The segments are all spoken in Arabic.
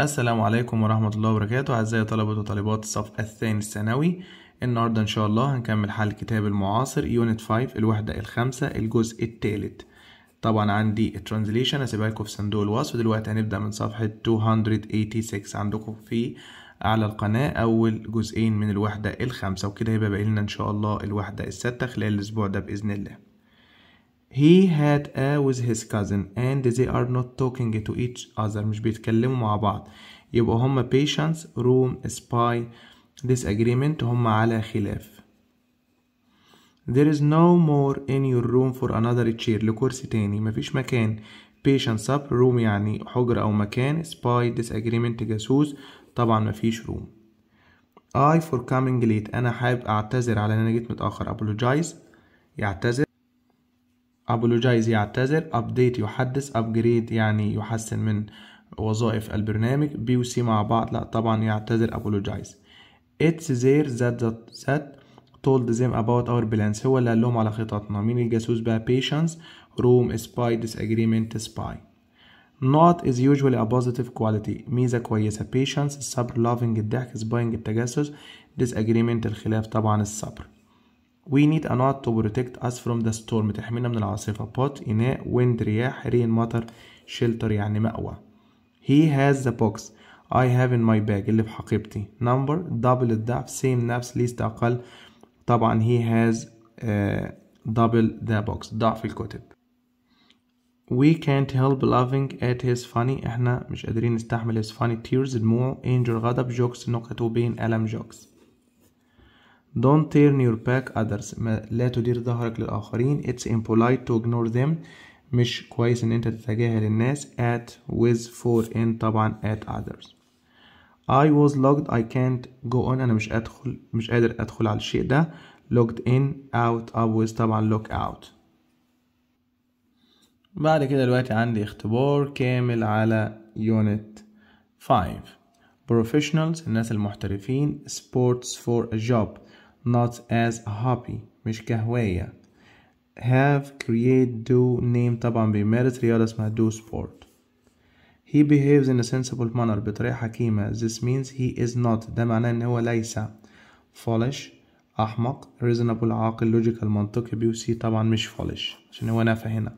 السلام عليكم ورحمة الله وبركاته أعزائي طلبة وطالبات الصف الثاني الثانوي. النهاردة إن شاء الله هنكمل حل كتاب المعاصر unit 5 الوحدة الخامسة الجزء الثالث. طبعا عندي ال translation هسيبها لكم في صندوق الوصف. دلوقتي هنبدأ من صفحة 286 عندكم في على القناة أول جزئين من الوحدة الخامسة وكده هيبقى باقي لنا إن شاء الله الوحدة الستة خلال الأسبوع ده بإذن الله. He had a with his cousin and they are not talking to each other مش بيتكلموا مع بعض يبقى هما patience room spy disagreement هما على خلاف There is no more in your room for another chair لكرسي تاني مفيش مكان patience up room يعني حجرة أو مكان spy disagreement جاسوس طبعا مفيش room I for coming late أنا حابب أعتذر على إن أنا جيت متأخر apologize يعتذر apologize يعتذر update يحدث upgrade يعني يحسن من وظائف البرنامج B و C مع بعض لا طبعا يعتذر apologize it's there that that, that told them about our plans هو اللي قال لهم على خططنا مين الجاسوس بقى patience room spy disagreement spy not is usually a positive quality ميزة كويسة patience الصبر loving الضحك spying التجسس disagreement الخلاف طبعا الصبر We need a knot to protect us from the storm تحمينا من العاصفة pot إناء wind رياح rain مطر shelter يعني مأوى He has the box I have in my bag اللي في حقيبتي number double الضعف same نفس least أقل طبعا he has uh, double the box ضعف الكتب We can't help laughing at his funny إحنا مش قادرين نستحمل his funny tears دموع anger غضب jokes نكت وبين ألم jokes Don't turn your back others ما لا تدير ظهرك للآخرين It's impolite to ignore them مش كويس إن أنت تتجاهل الناس at with for in طبعا at others I was logged I can't go on أنا مش أدخل مش قادر أدخل على الشيء ده logged in out up with طبعا log out بعد كده دلوقتي عندي اختبار كامل على unit 5 professionals الناس المحترفين sports for a job not as a hobby مش كهواية have create do name طبعا بيمارس رياضة اسمها do sport he behaves in a sensible manner بطريقة حكيمة this means he is not ده معناه ان هو ليس foolish أحمق reasonable عاقل logical منطقي بي وسي طبعا مش foolish عشان هو نافع هنا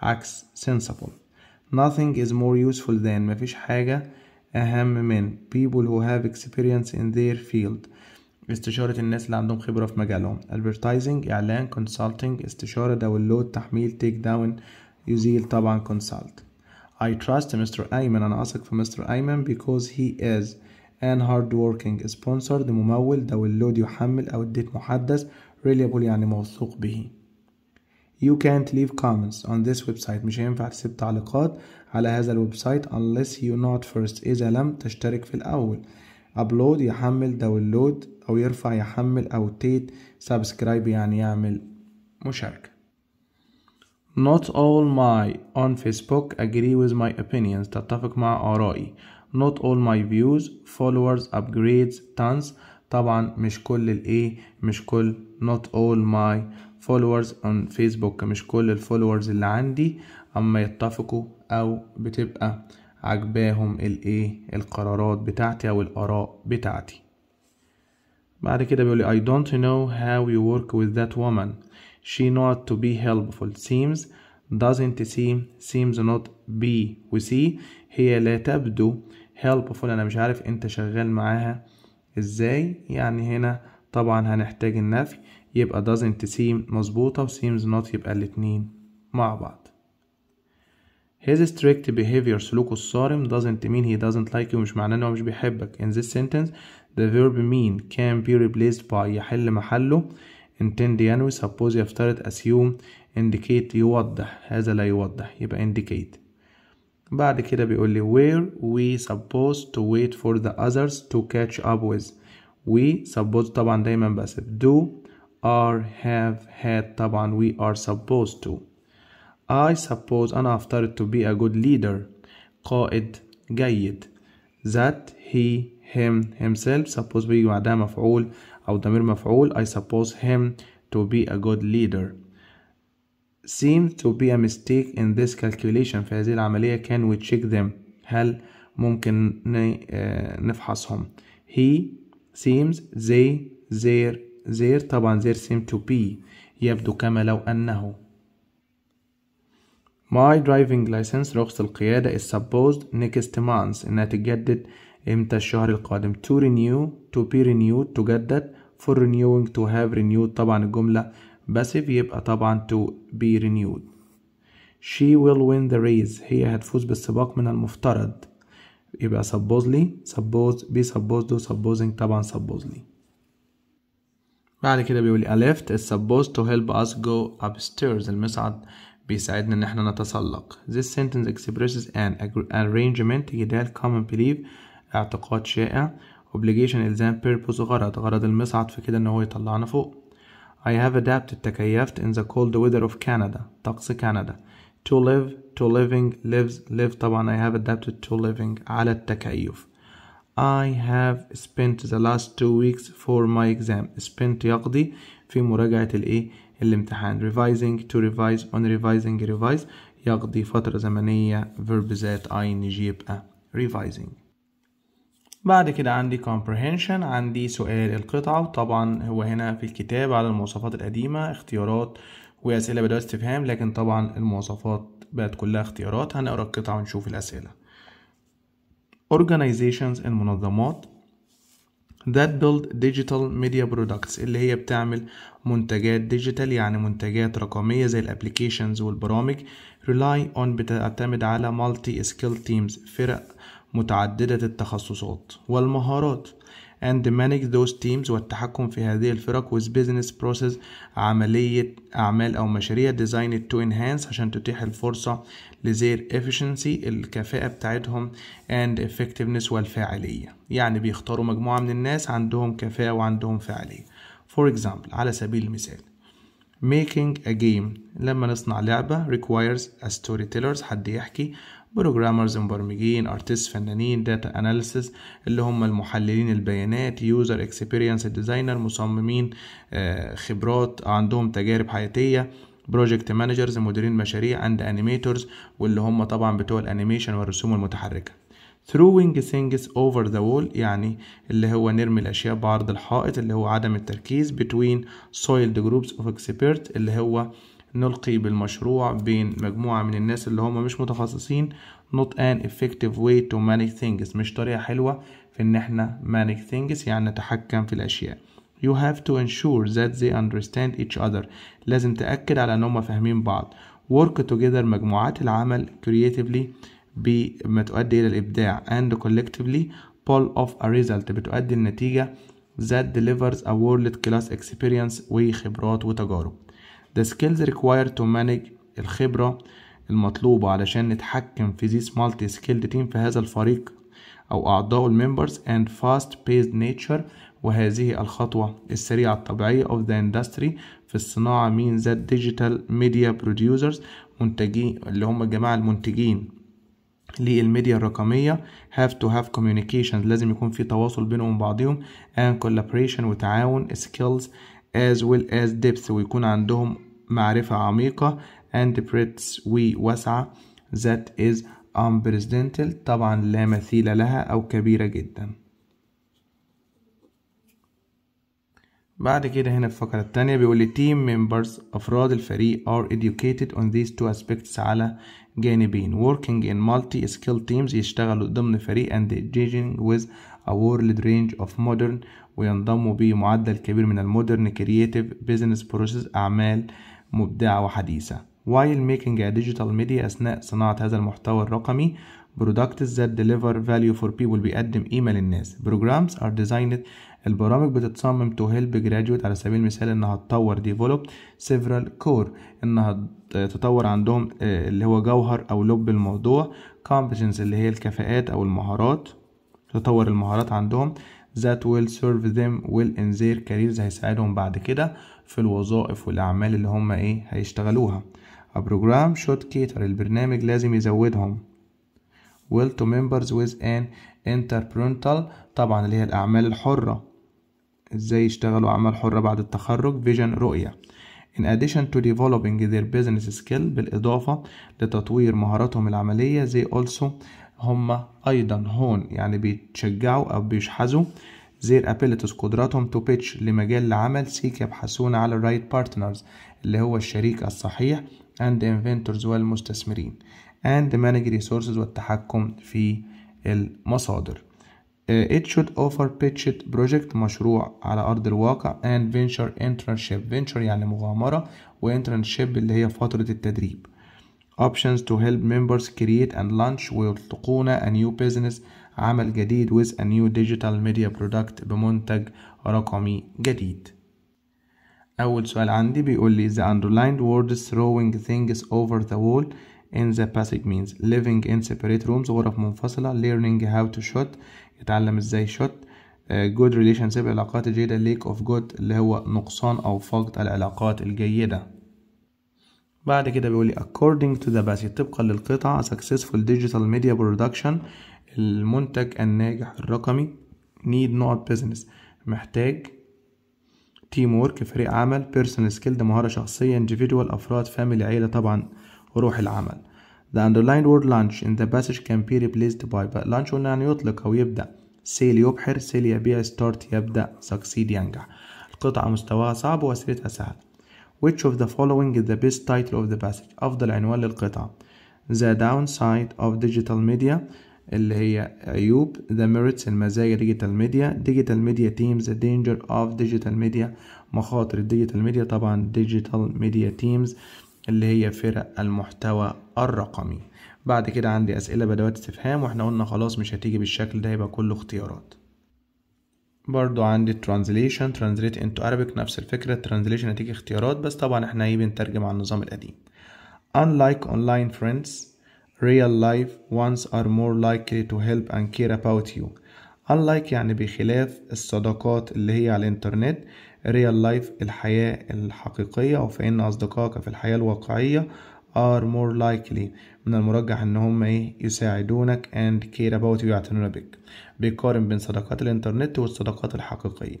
عكس sensible nothing is more useful than مفيش حاجة أهم من people who have experience in their field استشارة الناس اللي عندهم خبرة في مجالهم. Advertising إعلان consulting استشارة download تحميل take down يزيل طبعا consult. I trust Mr. أيمن أنا أثق في مستر أيمن because he is a hard working sponsored ممول download يحمل updated محدث reliable يعني موثوق به. You can't leave comments on this website مش هينفع تسيب تعليقات على هذا الويب سايت unless you not first إذا لم تشترك في الأول. Upload يحمل داونلود أو يرفع يحمل أو تيت سبسكرايب يعني يعمل مشاركة. Not all my on Facebook agree with my opinions تتفق مع آرائي. Not all my views followers upgrades tons. طبعا مش كل الايه مش كل not all my followers on Facebook مش كل الفولورز اللي عندي. أما يتفقوا أو بتبقى عجباهم الايه؟ القرارات بتاعتي أو الآراء بتاعتي. بعد كده بيقول I don't know how you work with that woman. She not to be helpful. Seems doesn't seem seems not be. و see هي لا تبدو helpful. أنا مش عارف أنت شغال معاها إزاي. يعني هنا طبعا هنحتاج النفي. يبقى doesn't seem مظبوطة و seems not يبقى الاتنين مع بعض. His strict behavior سلوكه الصارم doesn't mean he doesn't like you مش معناه انه مش بيحبك in this sentence the verb mean can be replaced by يحل محله intend ينوي suppose يفترض assume indicate يوضح هذا لا يوضح يبقى indicate بعد كده بيقول لي where we supposed to wait for the others to catch up with we suppose طبعا دايما بسيب do are have had طبعا we are supposed to I suppose أنا أفترض to be a good leader قائد جيد that he him himself suppose بيجي بعدها مفعول أو ضمير مفعول I suppose him to be a good leader seemed to be a mistake in this calculation في هذه العملية can we check them هل ممكن نفحصهم he seems they their their طبعا their seem to be يبدو كما لو أنه My driving license رخصة القيادة is supposed next month إنها تتجدد إمتى الشهر القادم to renew to be renewed تجدد for renewing to have renewed طبعا الجملة passive يبقى طبعا to be renewed she will win the race هي هتفوز بالسباق من المفترض يبقى supposedly suppose be supposed to supposing طبعا supposedly بعد كده بيقول a lift is supposed to help us go upstairs المصعد بيساعدنا ان إحنا نتسلق this sentence expresses an arrangement جدال common belief اعتقاد شائع obligation الزام purpose غرض غرض المصعد في كده ان هو يطلعنا فوق I have adapted تكيفت in the cold weather of Canada طقس كندا to live to living lives live طبعا I have adapted to living على التكيف I have spent the last two weeks for my exam spent يقضي في مراجعة الايه الامتحان. Revising to revise on revising revise. يقضي فترة زمنية. Verb ذات ing يبقى revising. بعد كده عندي comprehension. عندي سؤال القطعة. وطبعا هو هنا في الكتاب على المواصفات القديمة. اختيارات وأسئلة بدون استفهام لكن طبعا المواصفات بقت كلها اختيارات. هنقرأ القطعة ونشوف الأسئلة. Organizations المنظمات that build digital media products اللي هي بتعمل منتجات digital يعني منتجات رقمية زي ال applications والبرامج rely on بتعتمد على multi skill teams فرق متعددة التخصصات والمهارات. And manage those teams والتحكم في هذه الفرق with business process عملية أعمال أو مشاريع designed to enhance عشان تتيح الفرصة ل their efficiency الكفاءة بتاعتهم and effectiveness والفاعلية. يعني بيختاروا مجموعة من الناس عندهم كفاءة وعندهم فاعلية. For example على سبيل المثال making a game. لما نصنع لعبة requires a storytellers حد يحكي. programmers مبرمجين artists فنانين data analysts اللي هم المحللين البيانات user experience designer مصممين خبرات عندهم تجارب حياتية project managers مديرين مشاريع and animators واللي هم طبعا بتوع ال animation والرسوم المتحركة. throwing things over the wall يعني اللي هو نرمي الأشياء بعرض الحائط اللي هو عدم التركيز between siloed groups of experts اللي هو نلقي بالمشروع بين مجموعة من الناس اللي هم مش متخصصين not an effective way to manage things مش طريقة حلوة في ان إحنا manage things يعني نتحكم في الأشياء You have to ensure that they understand each other لازم تأكد على ان هم فاهمين بعض work together مجموعات العمل creatively بما تؤدي إلى الإبداع and collectively pull off a result بتؤدي النتيجة that delivers a world class experience وخبرات وتجارب The skills required to manage الخبرة المطلوبة علشان نتحكم في this multi skilled team في هذا الفريق أو أعضاء الممبرز and fast paced nature وهذه الخطوة السريعة الطبيعية of the industry في الصناعة means that digital media producers منتجين اللي هم الجماعة المنتجين للميديا الرقمية have to have communication لازم يكون في تواصل بينهم وبعضهم and collaboration وتعاون skills as well as depth ويكون عندهم معرفة عميقة and breadth وواسعة that is unprecedented طبعا لا مثيل لها أو كبيرة جدا بعد كده هنا في الفقرة التانية بيقول لي team members أفراد الفريق are educated on these two aspects على جانبين working in multi-skill teams يشتغلوا ضمن فريق and engaging with a world range of modern وينضموا بمعدل كبير من المودرن creative business process أعمال مبدعة وحديثة. While making a digital media أثناء صناعة هذا المحتوى الرقمي products that deliver value for people بيقدم قيمة للناس. Programs are designed البرامج بتتصمم to help graduate على سبيل المثال إنها تطور develop several core. إنها تطور عندهم اللي هو جوهر أو لب الموضوع competence اللي هي الكفاءات أو المهارات. تطور المهارات عندهم. That will serve them well in their careers هيساعدهم بعد كده في الوظائف والأعمال اللي هم إيه هيشتغلوها. A program should cater البرنامج لازم يزودهم. Well to members with an entrepreneurial طبعا اللي هي الأعمال الحرة. إزاي يشتغلوا أعمال حرة بعد التخرج؟ Vision رؤية. In addition to developing their business skill بالإضافة لتطوير مهاراتهم العملية they also هم أيضا هون يعني بيتشجعوا أو بيشحذوا. their abilities قدراتهم to pitch لمجال العمل seek يبحثون على right partners اللي هو الشريك الصحيح and inventors والمستثمرين and manage resources والتحكم في المصادر. It should offer pitched project مشروع على أرض الواقع and venture internship venture يعني مغامرة و internship اللي هي فترة التدريب. Options to help members create and launch ويطلقون a new business عمل جديد with a new digital media product بمنتج رقمي جديد أول سؤال عندي بيقول لي the underlined words throwing things over the wall in the passage means living in separate rooms غرف منفصلة learning how to shot يتعلم إزاي shot uh, good relationship العلاقات الجيدة lack of good اللي هو نقصان أو فقد العلاقات الجيدة بعد كده بيقول لي according to the passage طبقا للقطعة successful digital media production المنتج الناجح الرقمي need not business. محتاج teamwork فريق عمل personal skill ده مهارة شخصية individual أفراد family عيلة طبعا روح العمل. The underlined word launch in the passage can be replaced by بقى launch قلنا يعني يطلق أو يبدأ. sail يبحر sell يبيع start يبدأ. Succeed ينجح. القطعة مستواها صعب وأسئلتها سهلة. Which of the following is the best title of the passage أفضل عنوان للقطعة The downside of digital media اللي هي عيوب the merits المزايا digital media digital media teams the danger of digital media مخاطر ال digital media طبعا digital media teams اللي هي فرق المحتوى الرقمي بعد كده عندي أسئلة بدوات استفهام وإحنا قلنا خلاص مش هتيجي بالشكل ده يبقى كله اختيارات برضو عندي translation translate into Arabic نفس الفكرة translation هتيجي اختيارات بس طبعا إحنا إيه بنترجم على النظام القديم. Unlike online friends real life ones are more likely to help and care about you. Unlike يعني بخلاف الصداقات اللي هي على الإنترنت real life الحياة الحقيقية أو فإن أصدقائك في الحياة الواقعية are more likely من المرجح إن هم إيه يساعدونك and care about you يعتنون بك. بيقارن بين صداقات الإنترنت والصداقات الحقيقية.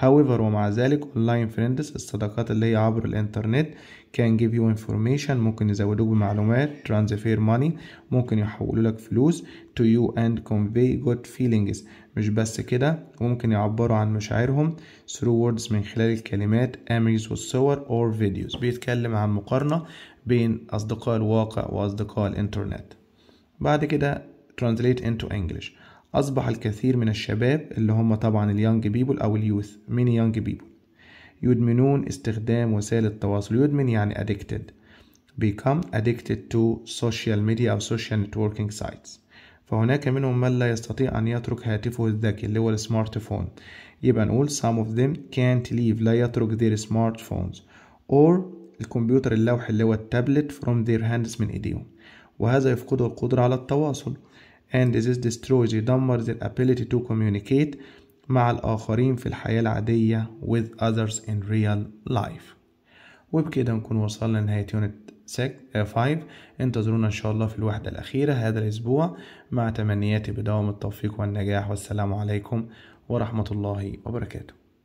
However ومع ذلك online friends الصداقات اللي هي عبر الإنترنت can give you information ممكن يزودوك بمعلومات transfer money ممكن يحولوا لك فلوس to you and convey good feelings. مش بس كده ممكن يعبروا عن مشاعرهم through words من خلال الكلمات images والصور or videos. بيتكلم عن مقارنة بين أصدقاء الواقع وأصدقاء الإنترنت. بعد كده translate into English. أصبح الكثير من الشباب اللي هم طبعا ال young people أو ال youth مين young people. يدمنون استخدام وسائل التواصل. يدمن يعني addicted. become addicted to social media أو social networking sites. فهناك منهم من لا يستطيع أن يترك هاتفه الذكي اللي هو السمارت فون يبقى نقول some of them can't leave لا يترك their smartphones. Or الكمبيوتر اللوحي اللي هو التابلت from their hands من إيديهم. وهذا يفقده القدرة على التواصل. And this destroys يدمر their ability to communicate مع الآخرين في الحياة العادية with others in real life. وبكده نكون وصلنا لنهاية يونت 5 انتظرونا إن شاء الله في الوحدة الأخيرة هذا الأسبوع. مع تمنياتي بدوام التوفيق والنجاح والسلام عليكم ورحمة الله وبركاته.